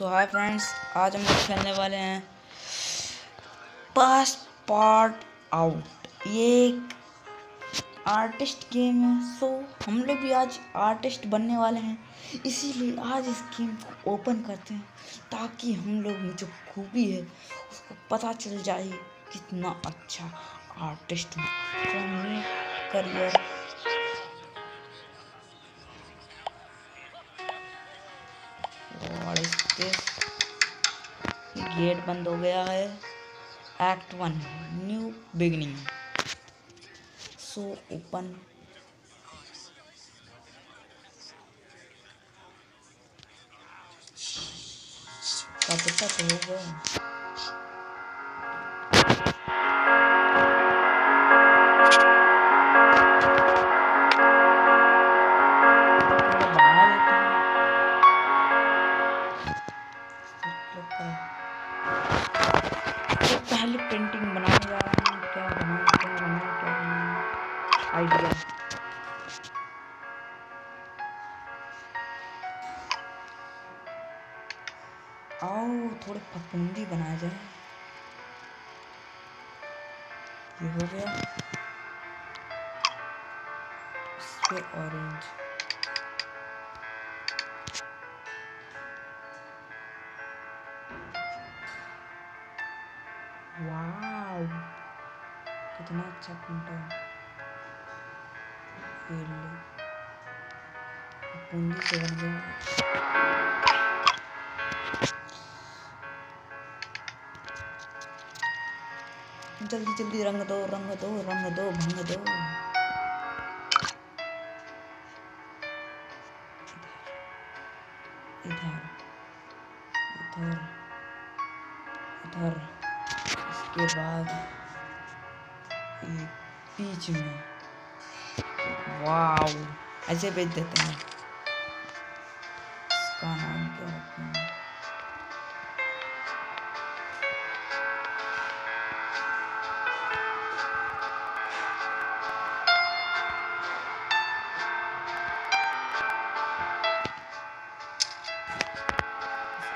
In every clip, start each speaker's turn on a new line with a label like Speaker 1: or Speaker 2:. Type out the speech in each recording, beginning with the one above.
Speaker 1: सो hi friends आज हम लोग खेलने वाले हैं पास पार्ट आउट ये एक आर्टिस्ट गेम है। सो so, हम लोग भी आज आर्टिस्ट बनने वाले हैं। इसीलिए आज इस गेम को ओपन करते हैं ताकि हम लोग में जो खूबी है उसको पता चल जाए कितना अच्छा आर्टिस्ट हूँ तो करियर और गेट बंद हो गया है act one new beginning so open तक होगा आओ थोड़े फफूंदी बनाया जाए। ये हो गया। इस पे ऑरेंज वाव कितना अच्छा ले। बूंदी से बन गया। जल्दी जल्दी रंग दो रंग दो रंग दो, भंग दो। इधर इधर इधर, इसके बाद बीच में। वाव ऐसे बेच देते हैं। इसका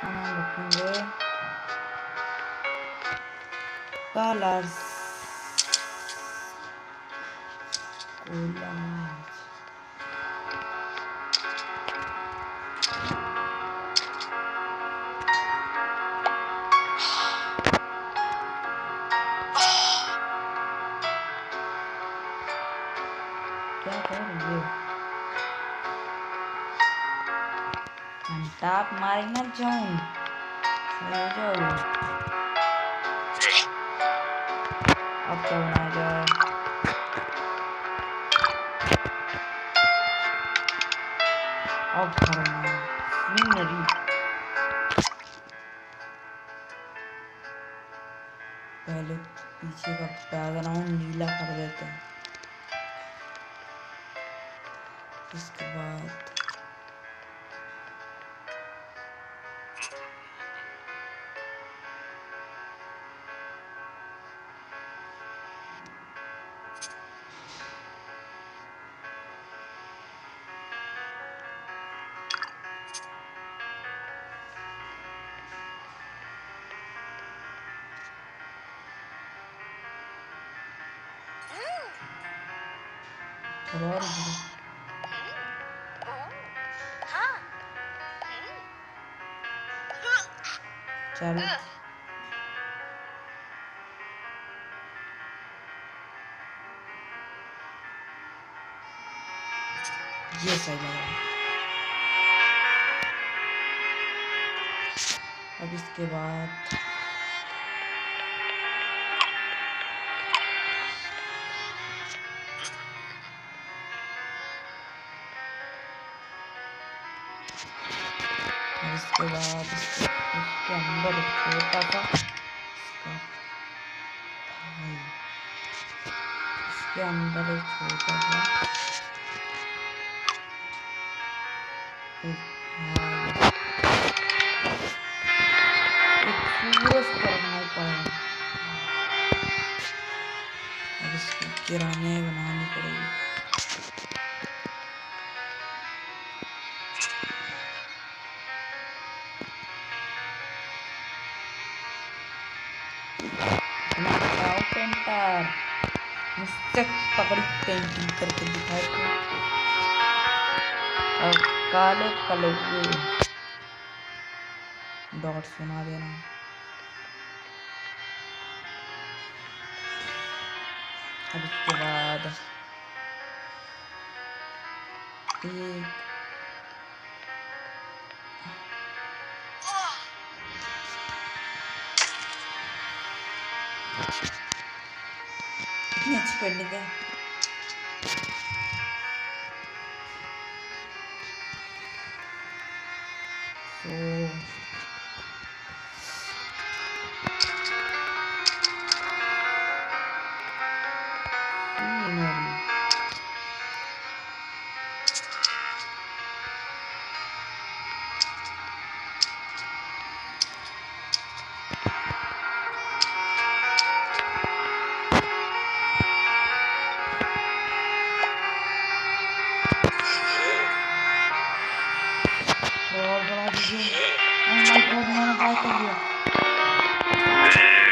Speaker 1: Hemen bakın ve Galas Gulas टाप मारेंगे ना जाऊँ सही जाओ अब क्या बनाया जाए अब करना सीनरी पहले पीछे का बैकग्राउंड नीला कर देते हैं। इसके बाद चलो। ये सही अब इसके बाद और इसके बाद इसके, अंदर एक छोटा सा इसका इसके अंदर एक छोटा इसकी किराने बनानी पड़ेगी। पेंटर मुझसे तगड़ी पेंटिंग करके दिखाए थे और काले कलुए डॉट सुना देना। अब इसके बाद एक कितनी अच्छी पेंटिंग है तो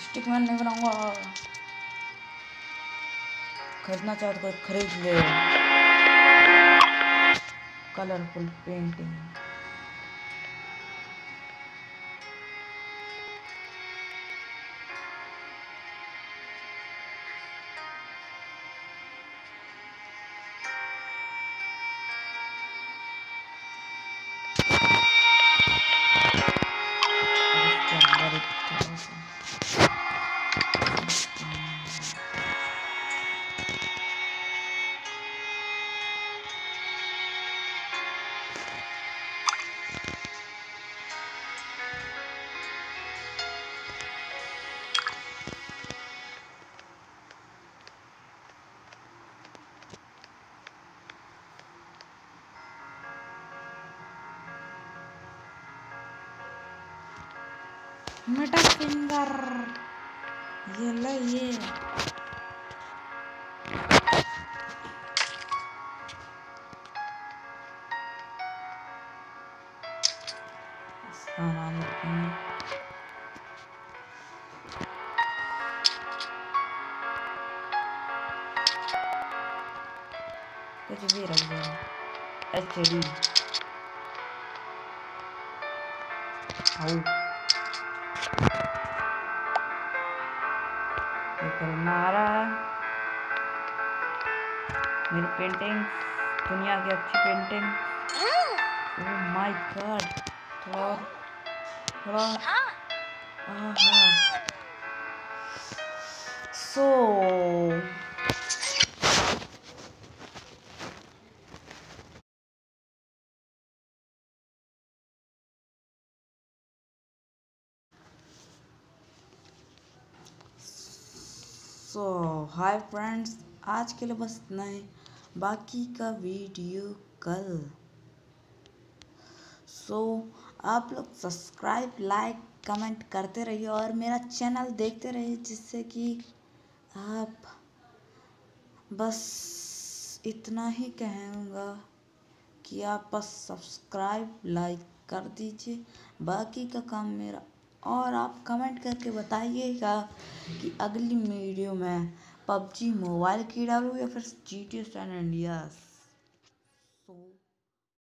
Speaker 1: स्टिक मैन नहीं बनाऊँगा। खरीदना चाहे तो कोई खरीद ले। कलरफुल पेंटिंग ってくだ。लो ये इसका नाम कुछ भी रख देना एच डी आओ करना आ रहा है मेरी पेंटिंग दुनिया की अच्छी पेंटिंग ओह माय गॉड थोड़ा थोड़ा। हाँ। सो सो हाय फ्रेंड्स आज के लिए बस इतना ही। बाकी का वीडियो कल। सो so, आप लोग सब्सक्राइब लाइक कमेंट करते रहिए और मेरा चैनल देखते रहिए जिससे कि आप बस इतना ही कहूँगा कि आप बस सब्सक्राइब लाइक कर दीजिए। बाकी का काम मेरा और आप कमेंट करके बताइएगा कि अगली वीडियो में पबजी मोबाइल की डालूँ या फिर जी टी स्टैंड इंडिया